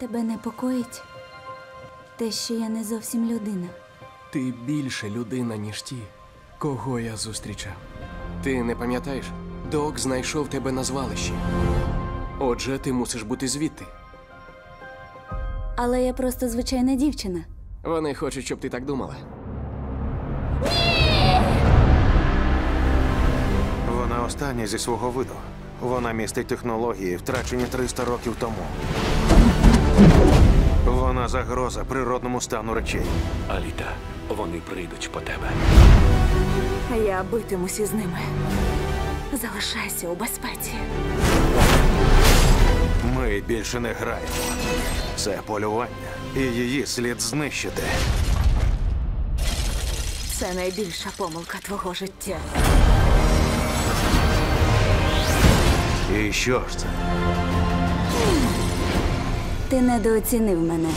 Тебе непокоїть те, що я не зовсім людина. Ти більше людина, ніж ті, кого я зустрічав. Ти не пам'ятаєш? Док знайшов тебе на звалищі. Отже, ти мусиш бути звідти. Але я просто звичайна дівчина. Вони хочуть, щоб ти так думала. Вона остання зі свого виду. Вона містить технології, втрачені 300 років тому. Вона загроза природному стану речей. Аліта, вони прийдуть по тебе. Я битимусь із ними. Залишайся у безпеці. Ми більше не граємо. Це полювання, і її слід знищити. Це найбільша помилка твого життя. І що ж це? Ти недооцінив мене.